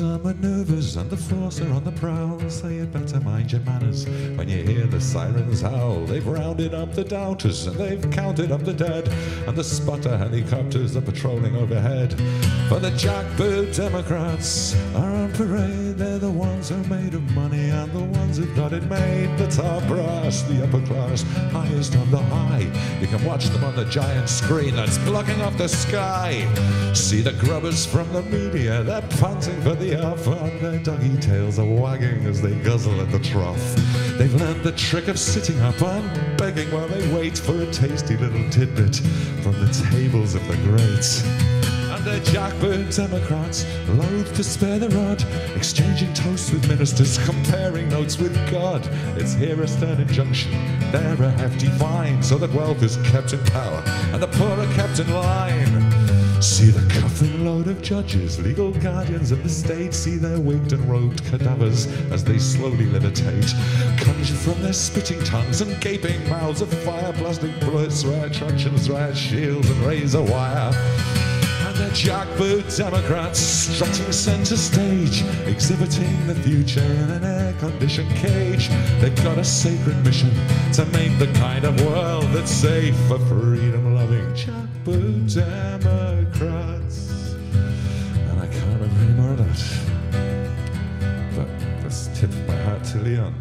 our maneuvers and the force are on the prowl. So you better mind your manners when you hear the sirens howl. They've rounded up the doubters and they've counted up the dead. And the spotter helicopters are patrolling overhead. For the jackboot Democrats are parade. They're the ones who made of money and the ones who got it made. The top brass, the upper class, highest of the high. You can watch them on the giant screen that's blocking off the sky. See the grubbers from the media, they're panting for the off, and their doggy tails are wagging as they guzzle at the trough. They've learned the trick of sitting up and begging while they wait for a tasty little tidbit from the tables of the great. And the jackboot Democrats, loath to spare the rod, exchanging toasts with ministers, comparing notes with God. It's here a stern injunction, there a hefty fine, so that wealth is kept in power and the poor are kept in line. See the coffin load of judges, legal guardians of the state. See their winged and robed cadavers as they slowly levitate. Conjure from their spitting tongues and gaping mouths of fire, plastic bullets, rare truncheons, rare shields, and razor wire. Jackboot Democrats strutting center stage, exhibiting the future in an air-conditioned cage. They've got a sacred mission to make the kind of world that's safe for freedom-loving jackboot Democrats. And I can't remember any more of that. But let's tip my hat to Leon.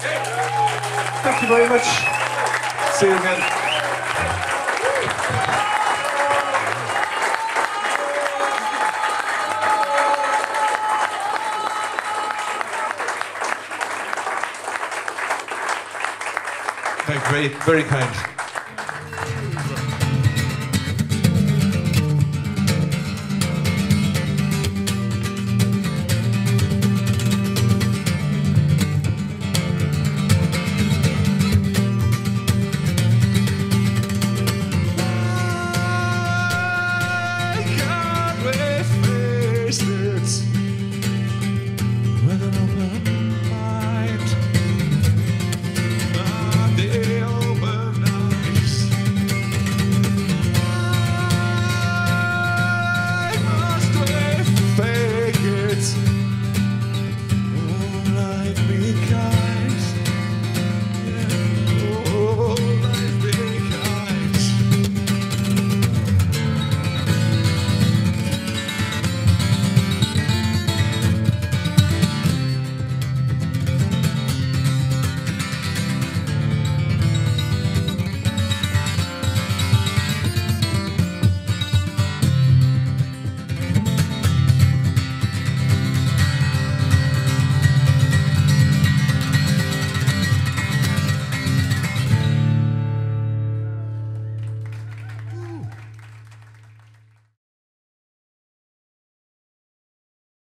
Thank you very much. See you again. Thank you, very, very kind.